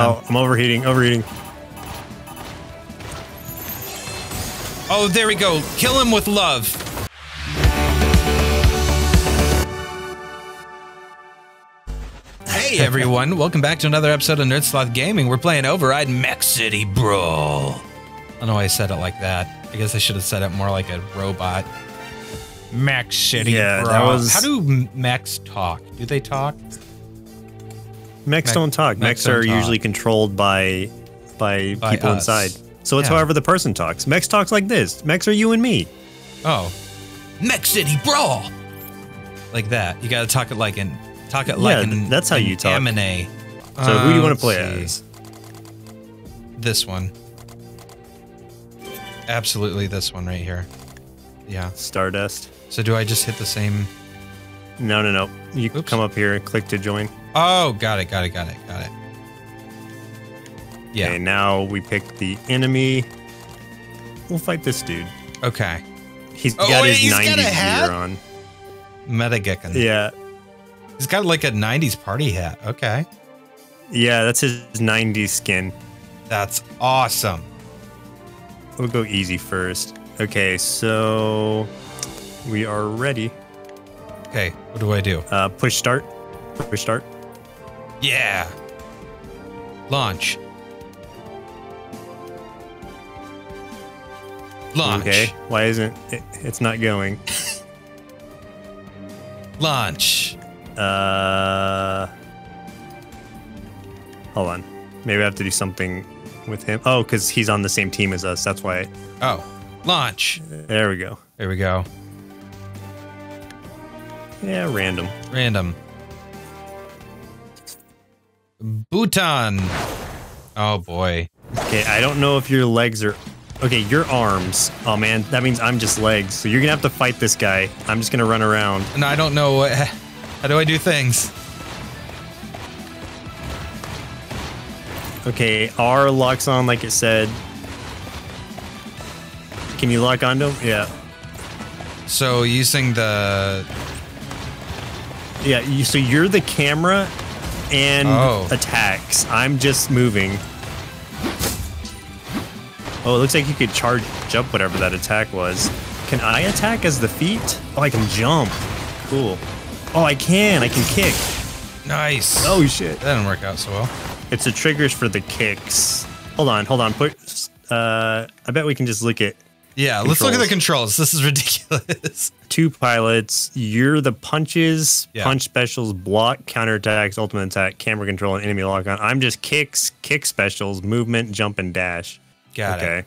Oh, um, I'm overheating, overheating. Oh, there we go. Kill him with love. Hey everyone, welcome back to another episode of Nerd Sloth Gaming. We're playing Override Mech City Brawl. I don't know why I said it like that. I guess I should have said it more like a robot. Mech City Yeah, Brawl. that was- How do mechs talk? Do they talk? Mechs Mech- don't talk. mechs Mechs don't are talk. usually controlled by by, By people us. inside. So it's Yeah. however the person talks. Mechs talks like this. Mechs are you and me. Oh. Mech City Brawl. Like that. You gotta talk it like an talk it like Yeah, an that's how an you talk. anime. So who do you Uh, want to play see. as? This one. Absolutely this one right here. Yeah. Stardust. So do I just hit the same No, no, no. You Oops. come up here and click to join. Oh, got it, got it, got it, got it. Yeah. Okay, now we pick the enemy. We'll fight this dude. Okay. He's Oh, got wait, his he's got 90s hat? gear on. Metageckon. Yeah. He's got like a 90s party hat. Okay. Yeah, that's his 90s skin. That's awesome. We'll go easy first. Okay, so we are ready. Okay, what do I do? Uh, push start. Push start. Yeah. Launch. Launch. Okay. Why isn't it? It's not going. Launch. Uh, hold on. Maybe I have to do something with him. Oh, because he's on the same team as us. That's why. Oh, launch. There we go. There we go. Yeah, random. Random. Bhutan. Oh boy. Okay, I don't know if your legs are. Okay, your arms. Oh man, that means I'm just legs. So you're gonna have to fight this guy. I'm just gonna run around. And I don't know what. How do I do things? Okay, R locks on like it said. Can you lock onto him? Yeah. So using the. Yeah, you, so you're the camera and Oh. attacks. I'm just moving. Oh, it looks like you could charge jump whatever that attack was. Can I attack as the feet? Oh, I can jump. Cool. Oh, I can. I can kick. Nice. Oh, shit. That didn't work out so well. It's the triggers for the kicks. Hold on, hold on. Put. Uh, I bet we can just look at Yeah, let's look at the Controls. controls. This is ridiculous. two pilots. You're the punches, Yeah. punch specials, block, counterattacks, ultimate attack, camera control, and enemy lock on. I'm just kicks, kick specials, movement, jump, and dash. Got okay. it.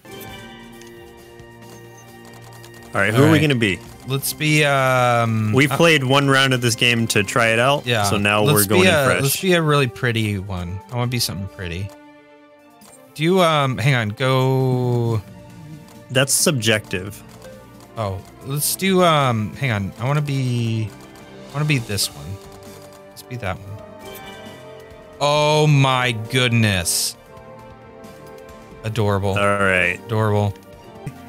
All right, who All are we gonna be? Let's be. um We've uh, played one round of this game to try it out. Yeah. So now let's we're going be a, fresh. Let's be a really pretty one. I want to be something pretty. Do you um? Hang on. Go. That's subjective. Oh, let's do um. Hang on. I want to be. I want to be this one. Let's be that one. Oh my goodness. Adorable. All right. Adorable.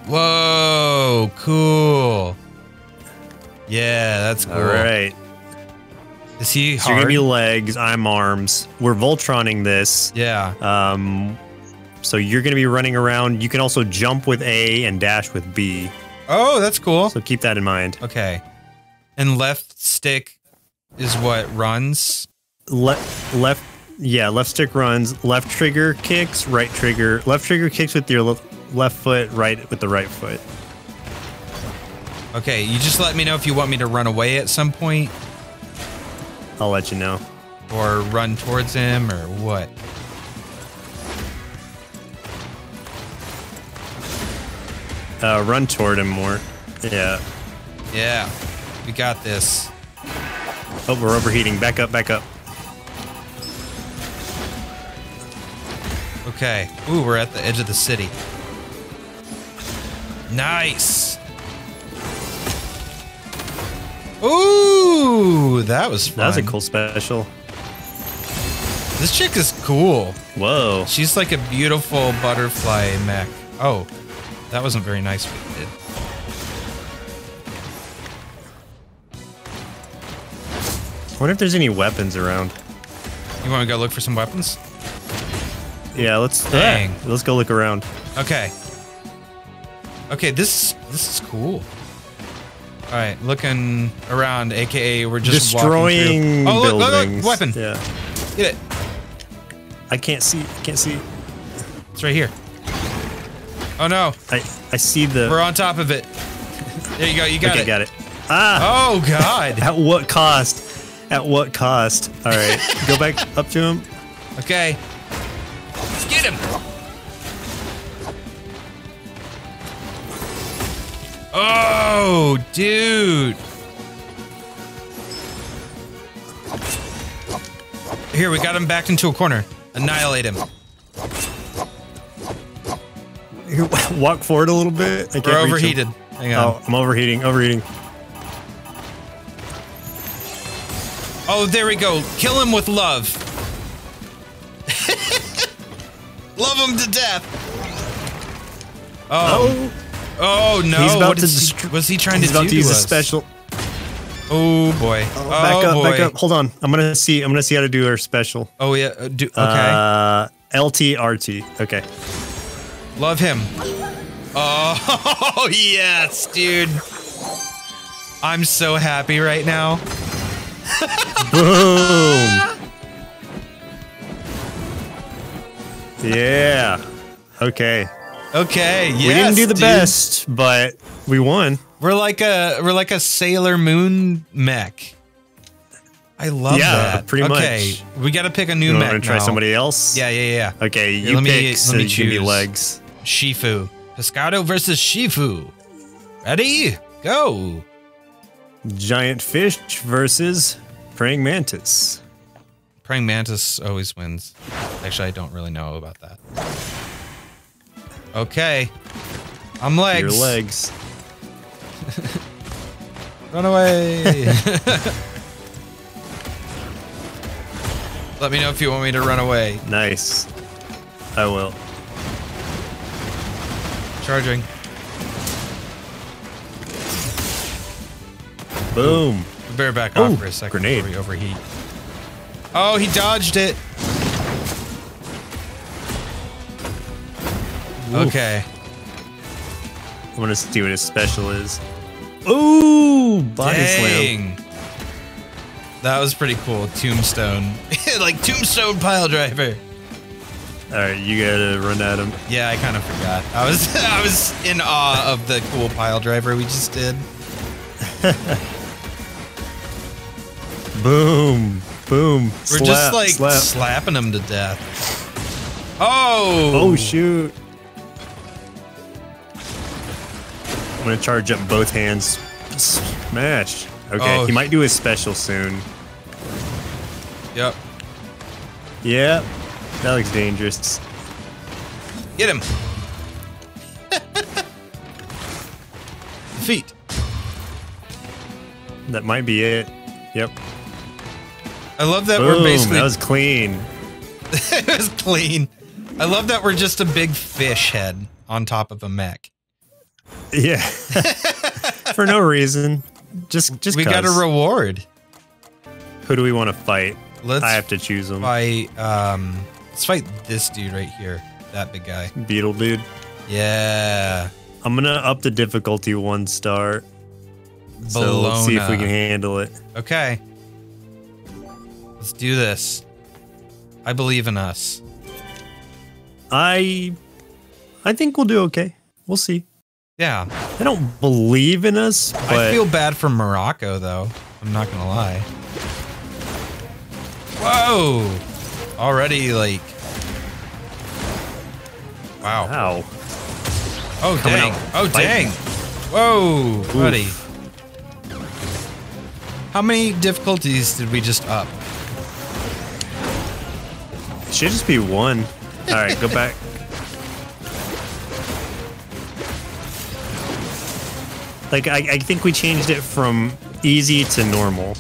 Whoa, cool. Yeah, that's cool. All right. Is he So you're gonna be legs. I'm arms. We're Voltroning this. yeah. Um, so you're gonna be running around. You can also jump with A and dash with B. Oh, that's cool. So keep that in mind. Okay. And left stick is what runs. left left yeah left stick runs left trigger kicks right trigger left trigger kicks with your le- left foot right with the right foot Okay, you just let me know if you want me to run away at some point i'll let you know or run towards him or what. Uh run toward him more yeah Yeah. We got this. oh we're overheating back up back up Okay. Ooh, we're at the edge of the city. Nice. Ooh, that was fun. that was a cool special This chick is cool. whoa She's like a beautiful butterfly mech. Oh, that wasn't very nice what you did. I wonder if there's any weapons around You want to go look for some weapons? Yeah, let's Dang. let's go look around. Okay. Okay, this this is cool. All right, looking around, aka we're just walking Destroying through. Oh, look, look, look, weapon. Yeah. Get it. I can't see. I can't see. It's right here. Oh no, I I see the. we're on top of it. There you go. You got okay, it. got it. Ah! Oh god. At what cost? At what cost? All right, go back up to him. Okay. Let's get him. Oh, dude. Here, we got him backed into a corner. Annihilate him. Walk forward a little bit. I We're overheated. Hang on. Oh, I'm overheating. Overheating. Oh, there we go. Kill him with love. love him to death. Oh, Oh, oh no. he's about what to he, what's he trying he's to about do to use a us? special. Oh boy. Oh, Oh, back up, boy. back up. Hold on. I'm gonna see. I'm gonna see how to do our special. Oh yeah. uh, Do, okay. Uh, LT RT. Okay. Love him. Oh yes, dude. I'm so happy right now. Boom. yeah. Okay. Okay. Yes, we didn't do the dude. best, but we won. We're like a we're like a Sailor Moon mech. I love Yeah, that. pretty okay, much. we got to pick a new You mech want to try now. somebody else? Yeah, yeah, yeah. Okay, Here, you let me- pick. let so me you give me choose. legs. Shifu. Pescado versus Shifu. Ready? Go. Giant fish versus praying mantis. Praying mantis always wins. Actually, I don't really know about that. Okay. I'm legs. Your legs. Run away. Let me know if you want me to run away. Nice. I will. Charging. Boom. We better back off Ooh, for a second grenade. before we overheat. Oh, he dodged it. Oof. Okay. I want to see what his special is. Ooh, body slam. Dang. That was pretty cool. Tombstone. like Tombstone pile driver. All right, you gotta run at him. Yeah, I kind of forgot. I was I was in awe of the cool pile driver we just did. Boom, boom. We're slap, just like slap. slapping him to death. Oh! Oh shoot! I'm gonna charge up both hands. Smash. Okay, Oh. he might do his special soon. Yep. Yeah, that looks dangerous. Get him. Feet. That might be it. Yep. I love that Boom. we're basically that was clean. it was clean. I love that we're just a big fish head on top of a mech. Yeah. For no reason. Just, just we got a reward. Who do we want to fight? Let's I have to choose them. fight um let's fight this dude right here. That big guy. Beetle dude. Yeah. I'm gonna up the difficulty one star. So let's see if we can handle it. Okay. Let's do this. I believe in us. I I think we'll do okay. We'll see. Yeah. I don't believe in us, I feel bad for Morocco though. I'm not gonna lie. Whoa! Already like Wow. wow. Oh Coming dang. Oh fighting. dang. Whoa, buddy. How many difficulties did we just up? It should just be one. All right, go back. Like I, I think we changed it from easy to normal.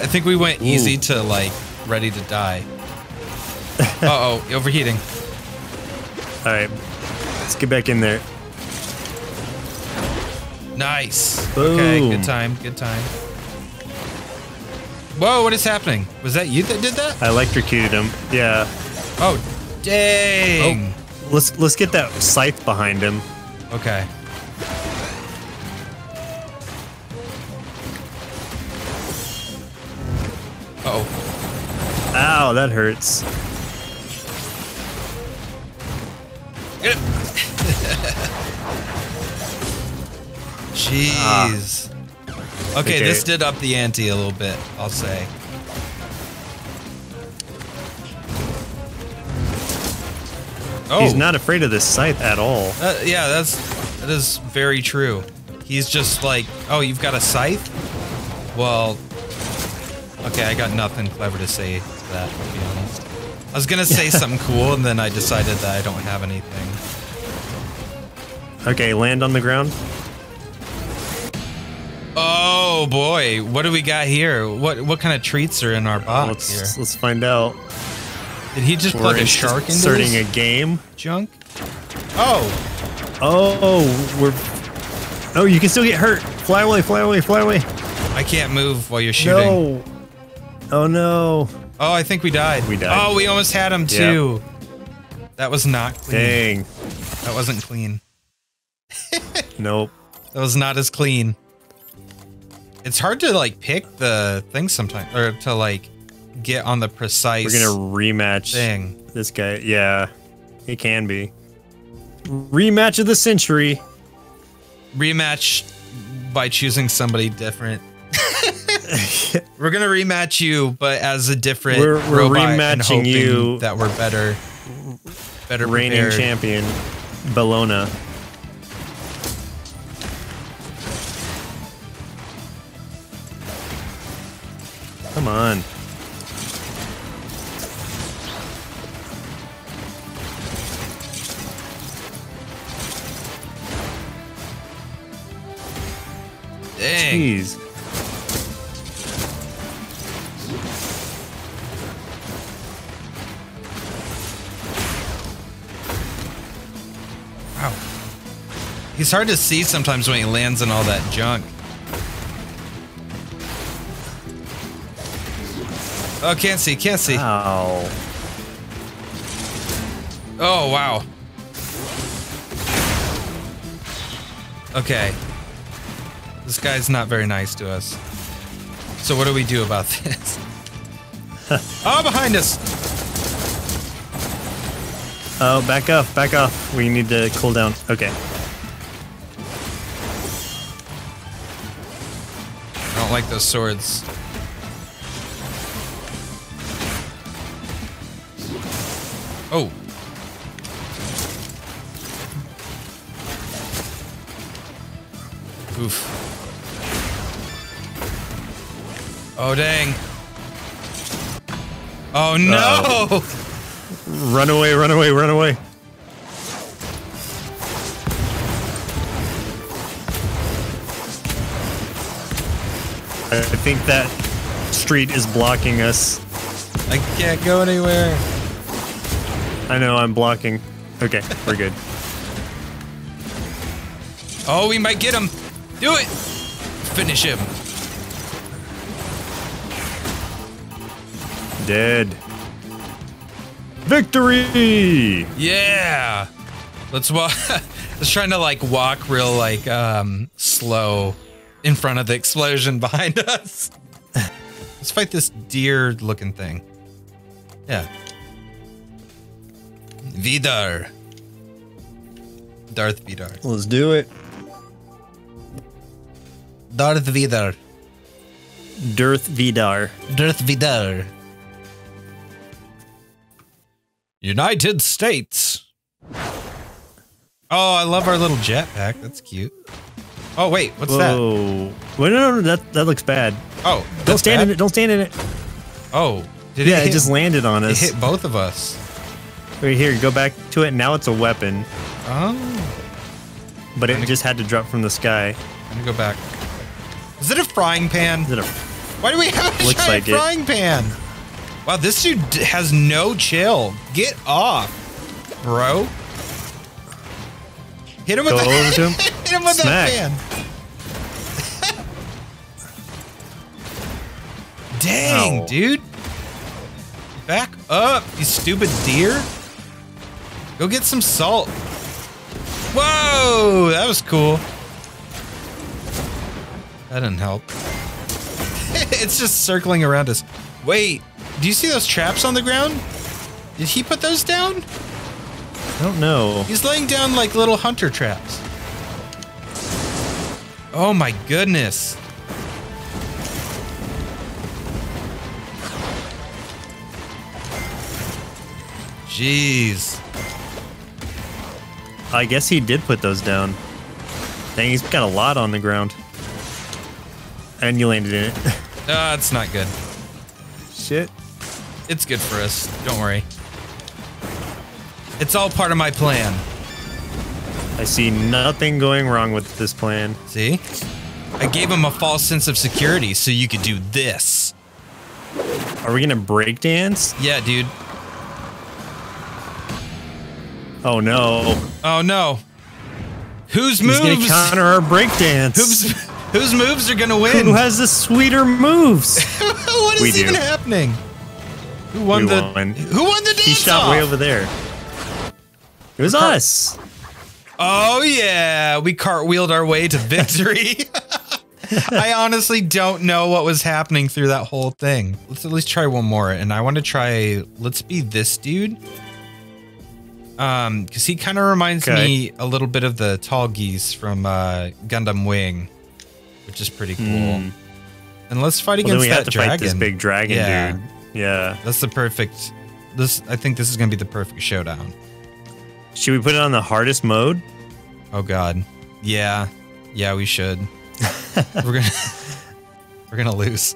I think we went easy to like ready to die. Uh oh, overheating. All right, let's get back in there. Nice. Okay, good time, good time. Whoa, what is happening? Was that you that did that? I electrocuted him. Yeah. Oh, Dang. Let's let's get that scythe behind him. Okay. Oh. Ow, that hurts. Get it. Jeez. Okay, Okay. this did up the ante a little bit, I'll say. Oh, He's not afraid of this scythe at all. Uh, yeah, that's that is very true. He's just like, oh, you've got a scythe. Well, okay, I got nothing clever to say to that. To be honest, I was gonna say something cool, and then I decided that I don't have anything. Okay, land on the ground. Oh boy, what do we got here? What what kind of treats are in our box Let's here? let's find out. Did he just We're plug a shark into inserting his a game. junk? Oh, Oh, we're. Oh, you can still get hurt. Fly away! Fly away! Fly away! I can't move while you're shooting. No. Oh no! Oh, I think we died. We died. Oh, we almost had him too. That was not clean. Dang. That wasn't clean. Nope. That was not as clean. It's hard to like pick the thing sometimes, or to like get on the precise We're gonna rematch thing. this guy. Yeah, it can be. Rematch of the century. Rematch by choosing somebody different. we're gonna rematch you, but as a different We're- we're robot rematching you- that we're better, better Reigning prepared. champion, Bellona. Come on. Dang. Jeez. He's hard to see sometimes when he lands in all that junk. Oh, can't see, can't see. Ow. Oh, wow. Okay. This guy's not very nice to us. So what do we do about this? oh, behind us! Oh, back off, back off. We need to cool down. Okay. Like those swords. Oh. Oof. Oh, dang. Oh, no! Uh, run away, run away, run away. I think that street is blocking us. I can't go anywhere. I know, I'm blocking. Okay, we're good. Oh, we might get him. Do it. Finish him. Dead. Victory! Yeah. Let's walk. I was trying to like walk real like um slow in front of the explosion behind us. Let's fight this deer looking thing. Yeah. Vidar. Darth Vidar. Let's do it. Darth Vidar. Dirth Vidar. Darth Vidar. United States. Oh, I love our little jetpack. That's cute. Oh wait, what's that? Whoa. Wait, no, no, no, that, that looks bad. Oh, Don't stand in it, don't stand in it. Oh, did it? Yeah, it, it just landed on it us. hit both of us. Right here, go back to it. Now it's a weapon, Oh, but it Gonna- just had to drop from the sky. let me go back. Is it a frying pan? Is it a Why do we have a Looks giant like it. frying pan? Wow, this dude has no chill. Get off, bro. Hit him with Go the over to him. hit him with Smack. that pan. Dang, Ow. dude. Back up, you stupid deer. Go get some salt. Whoa, that was cool. That didn't help. it's just circling around us. Wait, do you see those traps on the ground? Did he put those down? I don't know. He's laying down like little hunter traps. Oh my goodness. Jeez. I guess he did put those down. Dang, he's got a lot on the ground. And you landed in it. Ah, it's not good. Shit. It's good for us. Don't worry. It's all part of my plan. I see nothing going wrong with this plan. See? I gave him a false sense of security so you could do this. Are we gonna break dance? Yeah, dude. Oh no. Oh no. Whose moves? He's gonna counter our break dance. Whose whose moves are gonna win? Who has the sweeter moves? what is We do. even happening? Who won We the won. Who won the dance he shot off? way over there. It was us. Oh yeah, we cartwheeled our way to victory. I honestly don't know what was happening through that whole thing. Let's at least try one more, and I want to try. Let's be this dude. Um, because he kind of reminds Okay. me a little bit of the Tallgeese from uh, Gundam Wing, which is pretty cool. Hmm. And let's fight Well, against we that have to dragon. fight this big dragon Yeah. dude. Yeah. That's the perfect. This I think this is gonna be the perfect showdown. Should we put it on the hardest mode? Oh God. Yeah. Yeah, we should. we're gonna we're gonna lose.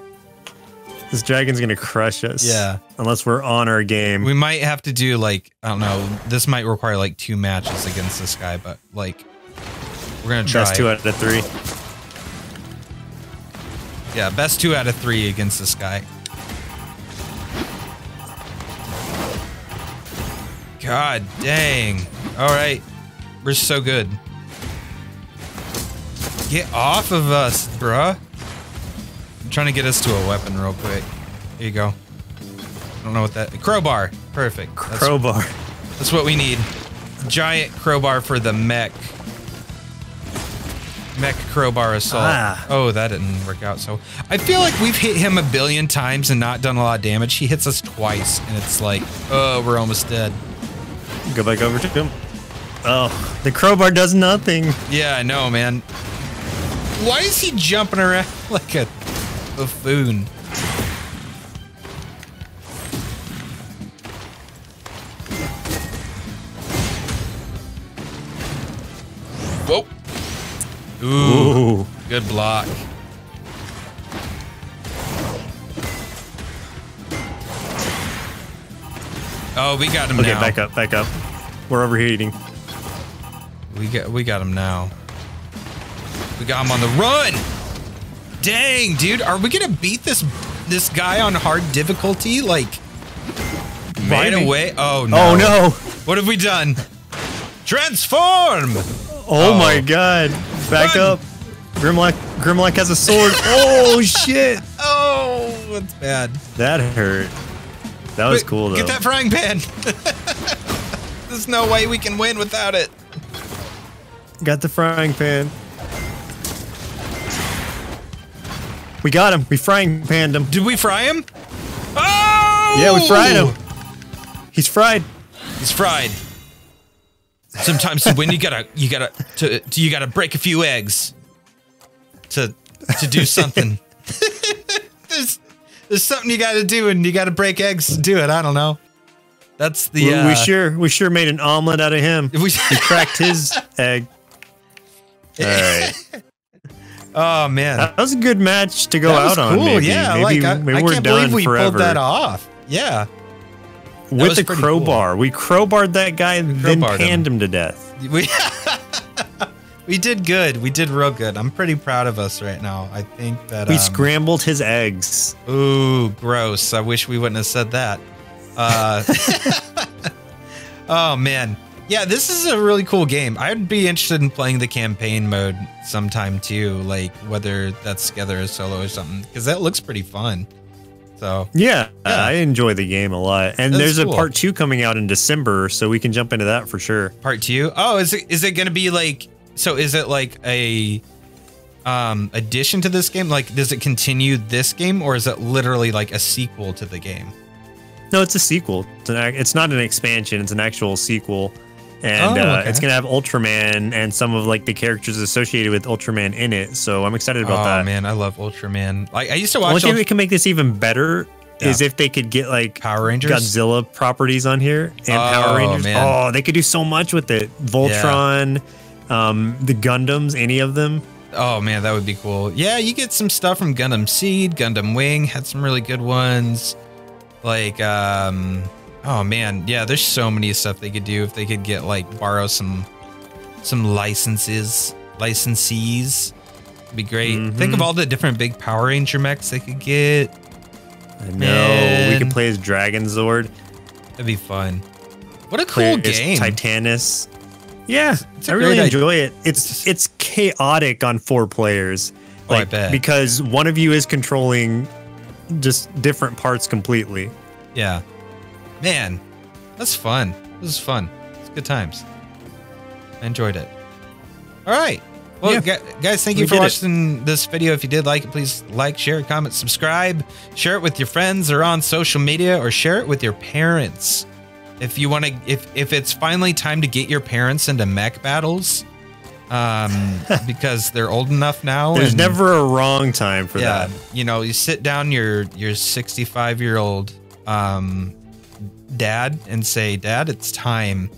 This dragon's gonna crush us. Yeah. Unless we're on our game. We might have to do like I don't know. This might require like two matches against this guy, but like we're gonna try. Best two out of three. yeah, best two out of three against this guy. God dang. All right, we're so good. Get off of us, bruh. I'm trying to get us to a weapon real quick. Here you go. I don't know what that crowbar. Perfect. That's- Crowbar. that's what we need. Giant crowbar for the mech. Mech crowbar assault. Ah. Oh, that didn't work out. So I feel like we've hit him a billion times and not done a lot of damage. He hits us twice, and it's like, oh, we're almost dead. Go back over to him. Oh, the crowbar does nothing. Yeah, I know, man. Why is he jumping around like a buffoon? Whoa. Ooh, Ooh. good block. Oh, we got him Okay, now. back up, back up. We're overheating. We got we got him now. We got him on the run. Dang, dude, are we gonna beat this this guy on hard difficulty like right away? Oh no! Oh no! What have we done? Transform! Oh, Oh. my god! Back Run. up! Grimlock, Grimlock has a sword. oh shit! Oh, that's bad. That hurt. That was Wait, cool though. Get that frying pan. There's no way we can win without it. Got the frying pan. We got him. We frying panned him. Did we fry him? Oh! Yeah, we fried him. He's fried. He's fried. Sometimes when you gotta you gotta to, to you gotta break a few eggs to to do something. There's there's something you gotta do and you gotta break eggs to do it. I don't know. That's the We, uh, we sure we sure made an omelet out of him. we We cracked his egg. All right. Oh man. That was a good match to go that was out on. cool. Maybe. yeah, maybe, like I, maybe I we're can't done believe we forever. pulled that off. Yeah. was with the pretty crowbar. We crowbarred that guy, then crowbarred him. panned him to death. We we did good. We did real good. I'm pretty proud of us right now. I think that We um, scrambled his eggs. Ooh, gross. I wish we wouldn't have said that. Uh, oh, man. Yeah, this is a really cool game. I'd be interested in playing the campaign mode sometime too, like whether that's together or solo or something, because that looks pretty fun. So Yeah, Yeah. I enjoy the game a lot. And That's there's cool. a part two coming out in December, so we can jump into that for sure. part two. Oh, is it is it gonna be like so is it like a um addition to this game? Like does it continue this game or is it literally like a sequel to the game? No, it's a sequel. It's, an, it's not an expansion. It's an actual sequel, and Oh, uh, okay. it's gonna have Ultraman and some of like the characters associated with Ultraman in it. So I'm excited about oh that. man, I love Ultraman. Like I used to watch thing Ult- that can make this even better is if they could get like Power Rangers. Godzilla properties on here and Oh, Power Rangers. man. Oh, they could do so much with it. Voltron, um, the Gundams, any of them. Oh man, that would be cool. Yeah, you get some stuff from Gundam Seed, Gundam Wing had some really good ones. Like, um, oh man, yeah, there's so many stuff they could do if they could get like borrow some some licenses, licensees. It'd be great. Think of all the different big Power Ranger mechs they could get. I know. We could play as Dragon Zord. That'd be fun. What a cool as game! Titanus. Yeah, I really idea. enjoy it. It's it's chaotic on four players. Oh, I bet. because one of you is controlling just different parts completely. Yeah. Man, that's fun. This is fun. It's good times. I enjoyed it. All right. Well, Yeah. guys, thank you We for did it. watching this video. If you did like it, please like, share, comment, subscribe, share it with your friends or on social media, or share it with your parents. If you want to, if if it's finally time to get your parents into mech battles, um, because they're old enough now. There's and- never a wrong time for yeah, that. you know, you sit down your your 65 year old um, dad and say, Dad, it's time.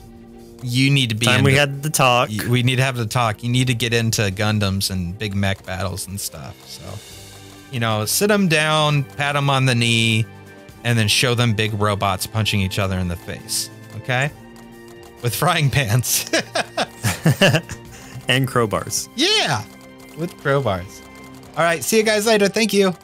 You need to be. Time we had the talk. We need to have the talk. You need to get into Gundams and big mech battles and stuff. So, you know, sit them down, pat them on the knee, and then show them big robots punching each other in the face. Okay, with frying pans. and crowbars. yeah, with crowbars. All right, see you guys later. Thank you.